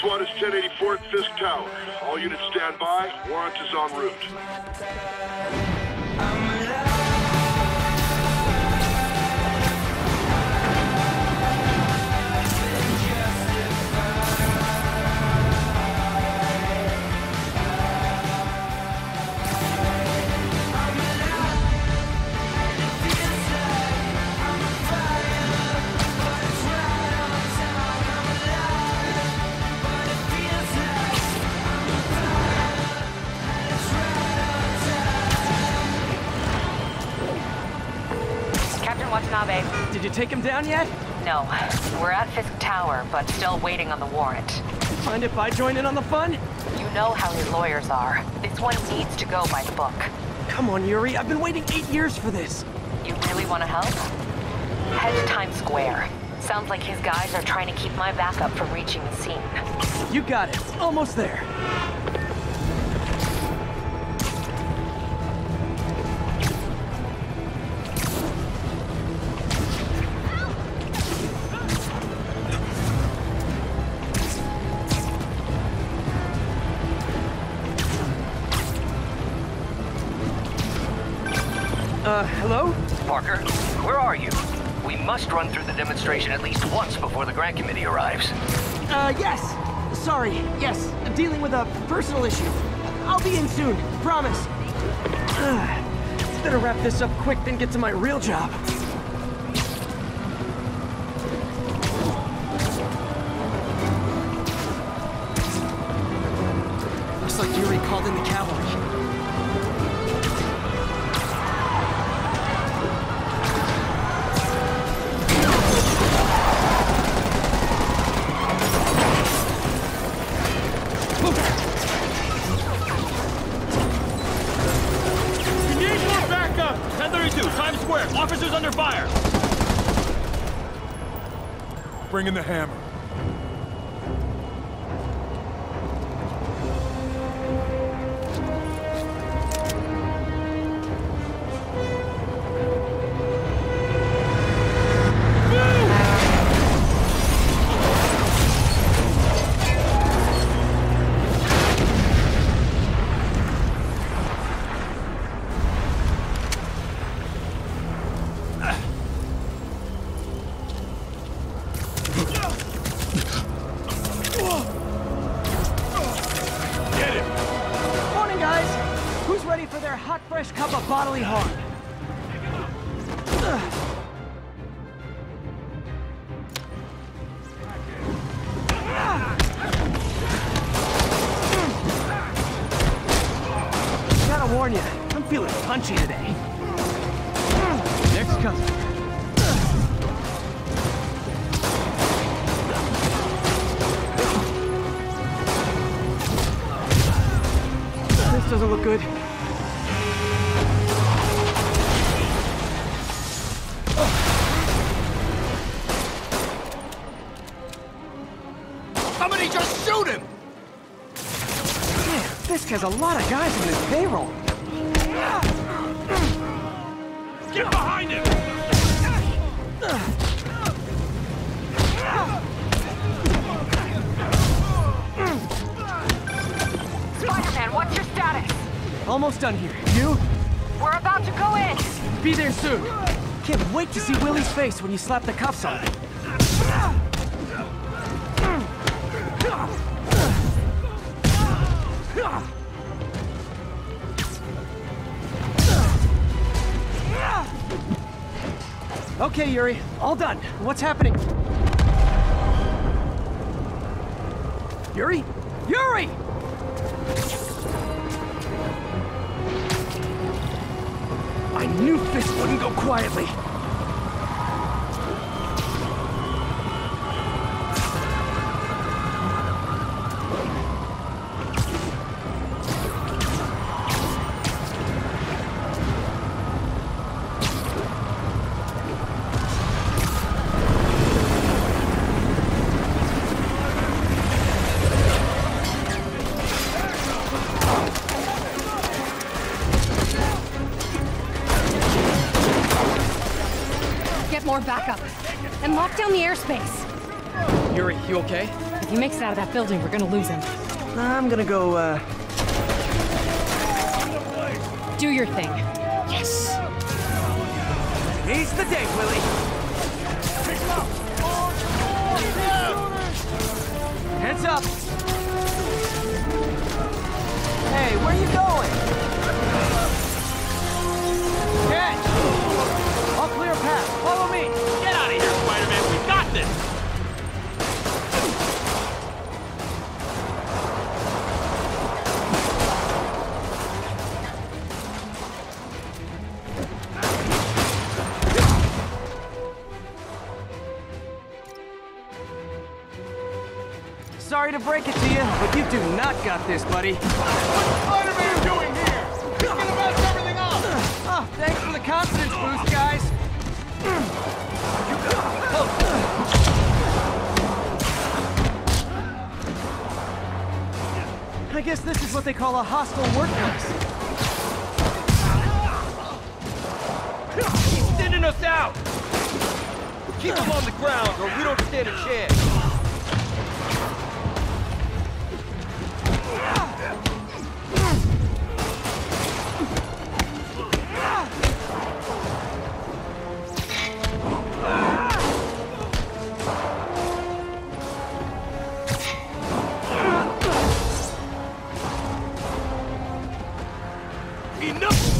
SWAT is 1084 at Fisk Tower. All units stand by. Warrant is en route. Watanabe. Did you take him down yet? No, we're at Fisk Tower, but still waiting on the warrant. Mind if I join in on the fun? You know how his lawyers are. This one needs to go by the book. Come on, Yuri. I've been waiting eight years for this. You really want to help? Head to Times Square. Sounds like his guys are trying to keep my backup from reaching the scene. You got it. Almost there. Uh, hello? Parker, where are you? We must run through the demonstration at least once before the grant committee arrives. Uh, yes. Sorry, yes. I'm dealing with a personal issue. I'll be in soon, promise. Ugh. Better wrap this up quick than get to my real job. Looks like Yuri called in the cavalry. Bring in the hammer. Hot, fresh cup of bodily harm? Almost done here. You? We're about to go in! Be there soon. Can't wait to see Willie's face when you slap the cuffs on him. Okay, Yuri. All done. What's happening? Yuri? Yuri! Fisk wouldn't go quietly. Backup. And lock down the airspace. Yuri, you okay? If he makes it out of that building, we're gonna lose him. I'm gonna go, uh... Do your thing. Yes! He's the day, Willie! Heads up! Hey, where are you going? Catch! I'll clear a path. Sorry to break it to you, but you do not got this, buddy. Spider-Man doing here? He's gonna mess everything up! Oh, thanks for the confidence boost, guys. I guess this is what they call a hostile workplace. He's thinning us out. Keep him on the ground, or we don't stand a chance. Down,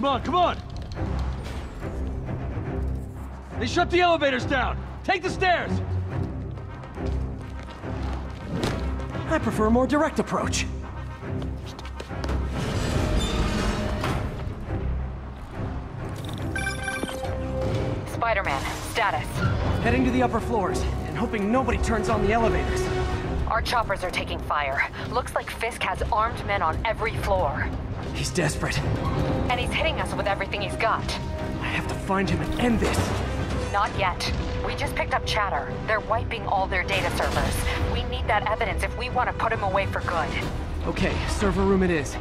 Come on, come on! They shut the elevators down! Take the stairs! I prefer a more direct approach. Spider-Man, status. Heading to the upper floors and hoping nobody turns on the elevators. Our choppers are taking fire. Looks like Fisk has armed men on every floor. He's desperate. And he's hitting us with everything he's got. I have to find him and end this. Not yet. We just picked up chatter. They're wiping all their data servers. We need that evidence if we want to put him away for good. Okay, server room it is.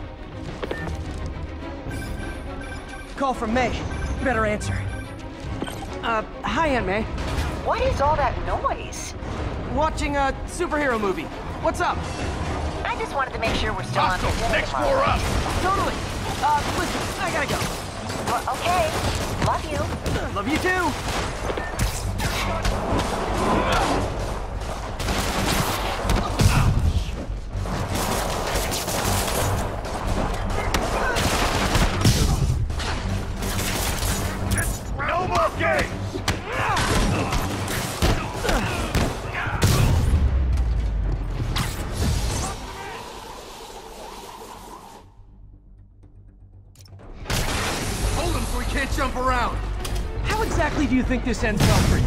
Call from May. Better answer. Uh, hi, Aunt May. What is all that noise? Watching a superhero movie. What's up? I just wanted to make sure we're still on the next floor up! Totally. Uh, listen, I gotta go. Well, okay. Love you. Love you too. Think this ends up for you?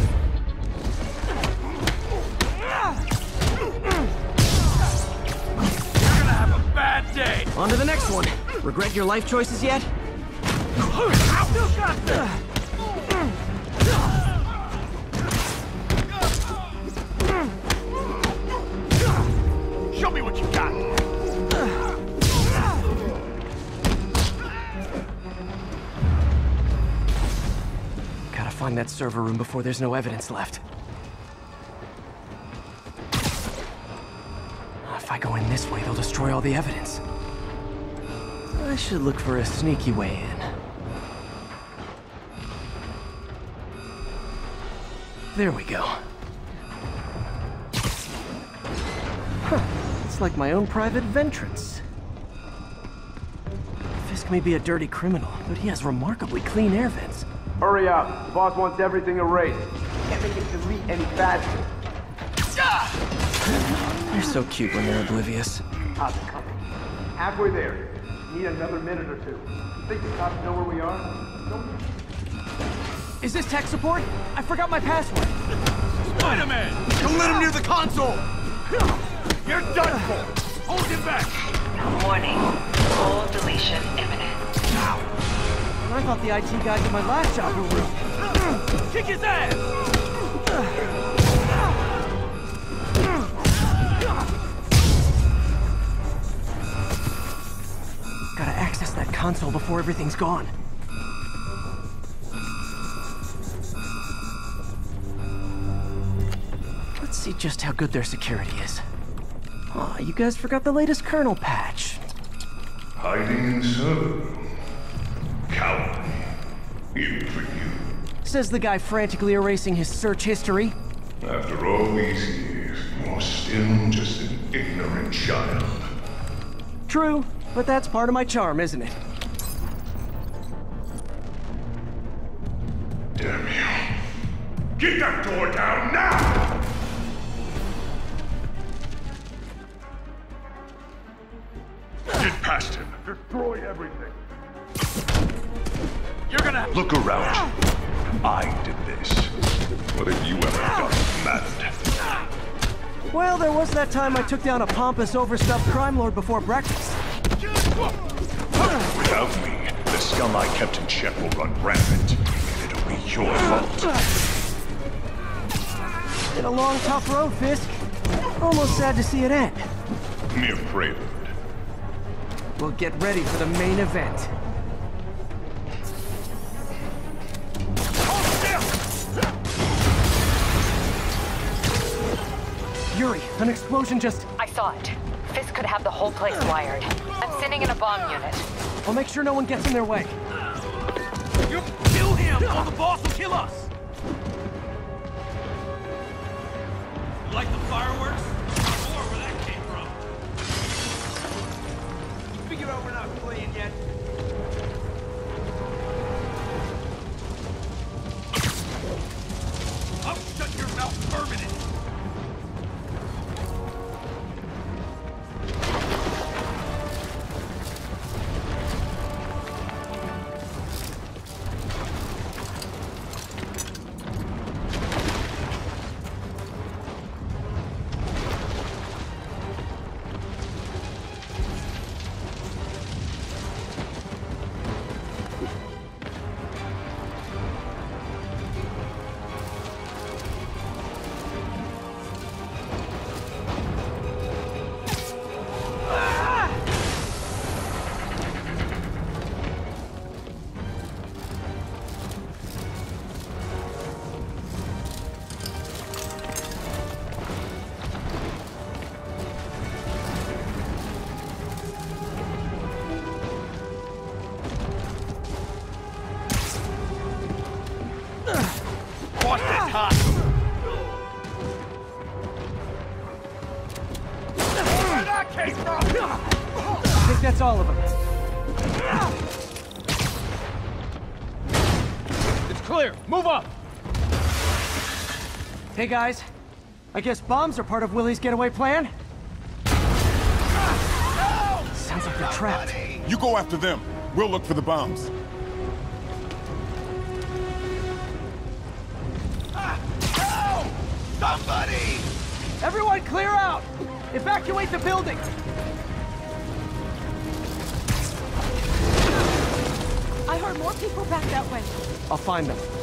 You're gonna have a bad day! On to the next one. Regret your life choices yet? That server room before there's no evidence left. Ah, if I go in this way, they'll destroy all the evidence. I should look for a sneaky way in. There we go. Huh. It's like my own private ventrance. Fisk may be a dirty criminal, but he has remarkably clean air vents. Hurry up. The boss wants everything erased. Can't make it delete any faster. They're so cute when they're oblivious. How's it coming? Halfway there. Need another minute or two. Think the cops know where we are? Don't Is this tech support? I forgot my password. Spider-Man! Don't let him near the console! You're done for! Hold him back! Warning. Full deletion imminent. I thought the IT guys at my last job were rude. Kick his ass! Gotta access that console before everything's gone. Let's see just how good their security is. Aw, you guys forgot the latest kernel patch. Hiding in server Says the guy frantically erasing his search history. After all these years, you're still just an ignorant child. True, but that's part of my charm, isn't it? Damn you. Get that door down now! Get past him. Destroy everything. You're gonna... Look around you. I did this. What have you ever done mattered? Well, there was that time I took down a pompous, overstuffed crime lord before breakfast. Without me, the scum I kept in check will run rampant. And it'll be your fault. Been a long, tough road, Fisk. Almost sad to see it end. Mere prelude. We'll get ready for the main event. Yuri, an explosion just... I saw it. Fisk could have the whole place wired. I'm sending in a bomb unit. I'll make sure no one gets in their way. You kill him, or the boss will kill us! You like the fireworks? More where that came from. Figure out we're not playing yet. I'll shut your mouth permanent! Hey, guys. I guess bombs are part of Willie's getaway plan? Sounds like they're trapped. You go after them. We'll look for the bombs. Help! Somebody! Everyone clear out! Evacuate the building! I heard more people back that way. I'll find them.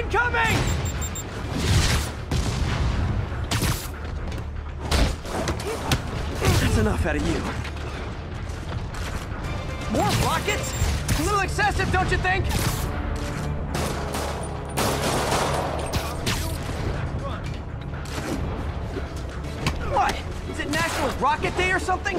Incoming! That's enough out of you. More rockets? A little excessive, don't you think? What? Is it National Rocket Day or something?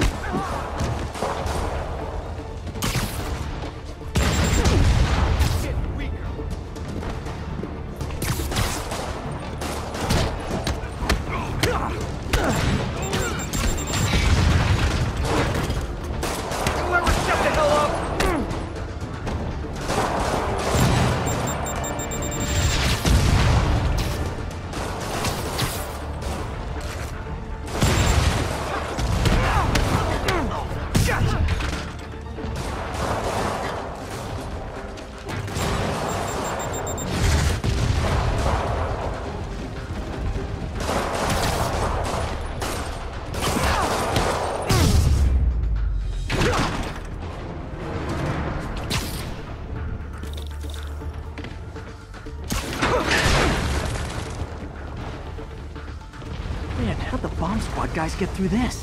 Guys get through this?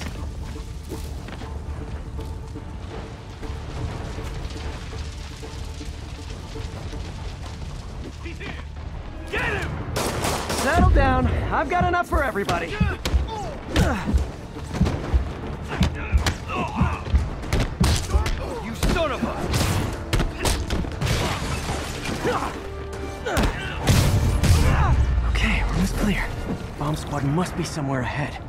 Get him! Settle down. I've got enough for everybody. You son of a... Okay, room is clear. Bomb squad must be somewhere ahead.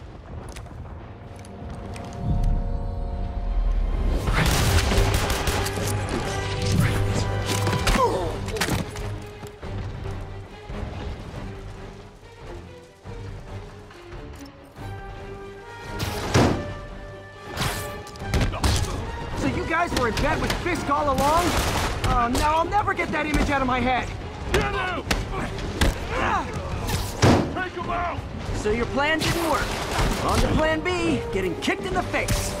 Were in bed with Fisk all along? Oh, now I'll never get that image out of my head. Get him! Take him out! So your plan didn't work. On to plan B, getting kicked in the face.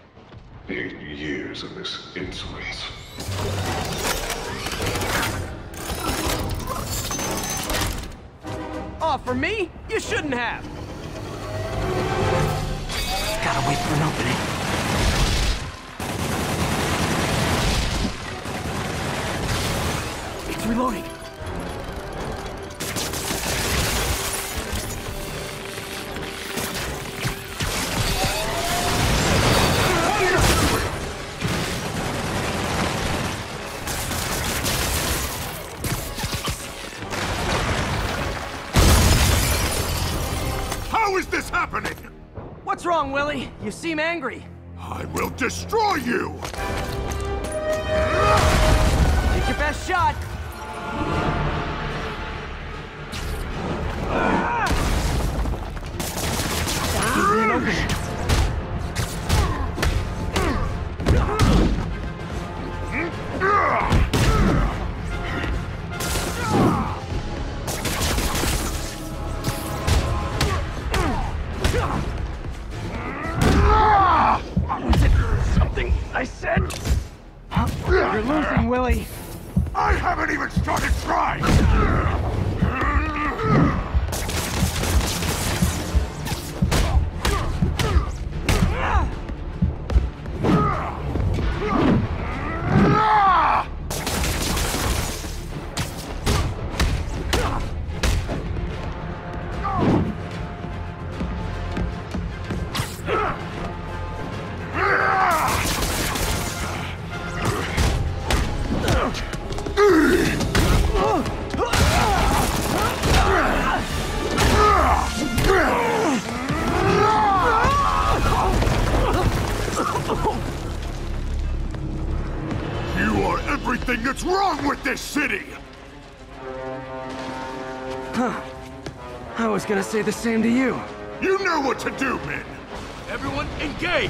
Eight years of this insolence. Oh, for me? You shouldn't have. Gotta wait for an opening. It's reloading. You seem angry. I will destroy you! Take your best shot. Everything that's wrong with this city! Huh. I was gonna say the same to you. You know what to do, men! Everyone, engage!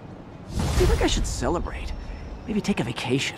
I feel like I should celebrate. Maybe take a vacation.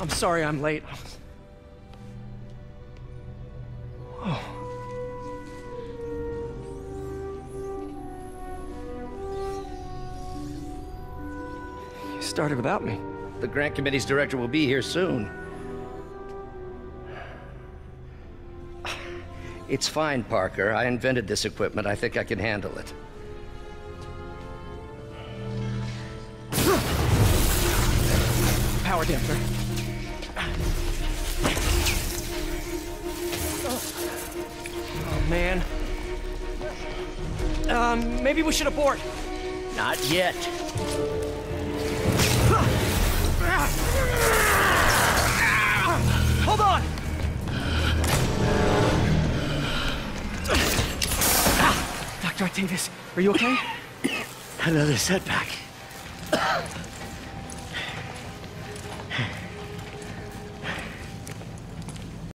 I'm sorry I'm late. Oh. You started without me. The grant committee's director will be here soon. It's fine, Parker. I invented this equipment. I think I can handle it. Power damper. Man. Um, maybe we should abort. Not yet. Hold on! Dr. Octavius, are you okay? Another setback.